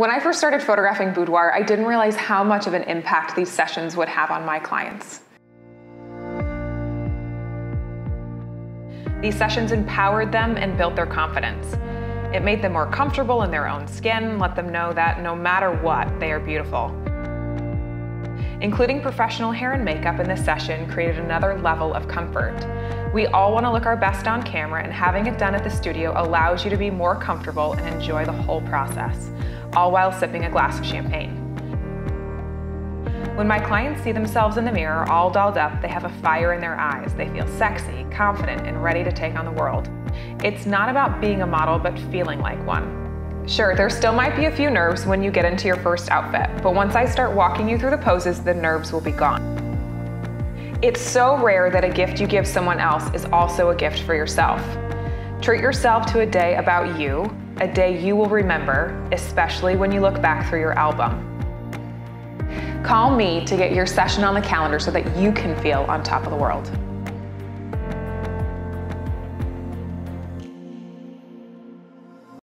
When I first started photographing boudoir, I didn't realize how much of an impact these sessions would have on my clients. These sessions empowered them and built their confidence. It made them more comfortable in their own skin, let them know that no matter what, they are beautiful. Including professional hair and makeup in this session created another level of comfort. We all want to look our best on camera and having it done at the studio allows you to be more comfortable and enjoy the whole process, all while sipping a glass of champagne. When my clients see themselves in the mirror all dolled up, they have a fire in their eyes. They feel sexy, confident, and ready to take on the world. It's not about being a model, but feeling like one. Sure, there still might be a few nerves when you get into your first outfit, but once I start walking you through the poses, the nerves will be gone. It's so rare that a gift you give someone else is also a gift for yourself. Treat yourself to a day about you, a day you will remember, especially when you look back through your album. Call me to get your session on the calendar so that you can feel on top of the world.